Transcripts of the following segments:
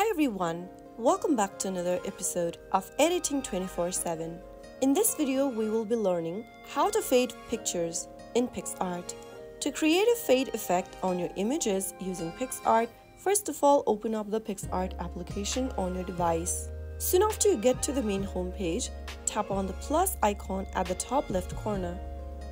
Hi everyone, welcome back to another episode of Editing 24 7. In this video, we will be learning how to fade pictures in PicsArt. To create a fade effect on your images using PicsArt, first of all, open up the PicsArt application on your device. Soon after you get to the main homepage, tap on the plus icon at the top left corner.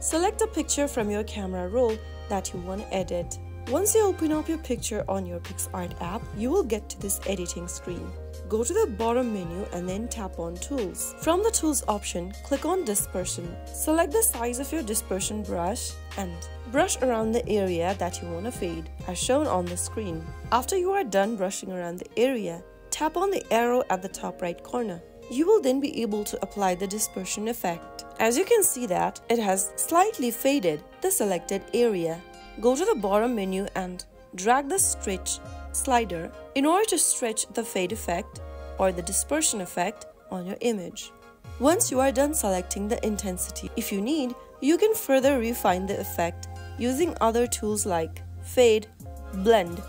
Select a picture from your camera roll that you want to edit. Once you open up your picture on your PicsArt app, you will get to this editing screen. Go to the bottom menu and then tap on Tools. From the Tools option, click on Dispersion. Select the size of your dispersion brush and brush around the area that you want to fade, as shown on the screen. After you are done brushing around the area, tap on the arrow at the top right corner. You will then be able to apply the dispersion effect. As you can see that, it has slightly faded the selected area. Go to the bottom menu and drag the stretch slider in order to stretch the fade effect or the dispersion effect on your image. Once you are done selecting the intensity, if you need, you can further refine the effect using other tools like fade, blend,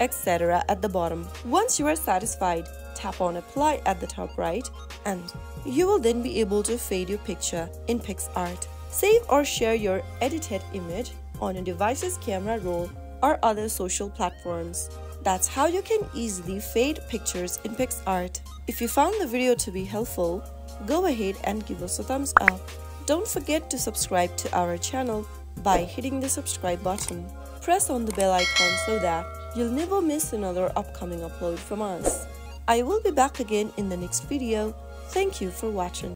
etc. at the bottom. Once you are satisfied, tap on apply at the top right and you will then be able to fade your picture in PicsArt. Save or share your edited image on a device's camera roll or other social platforms. That's how you can easily fade pictures in PicsArt. If you found the video to be helpful, go ahead and give us a thumbs up. Don't forget to subscribe to our channel by hitting the subscribe button. Press on the bell icon so that you'll never miss another upcoming upload from us. I will be back again in the next video. Thank you for watching.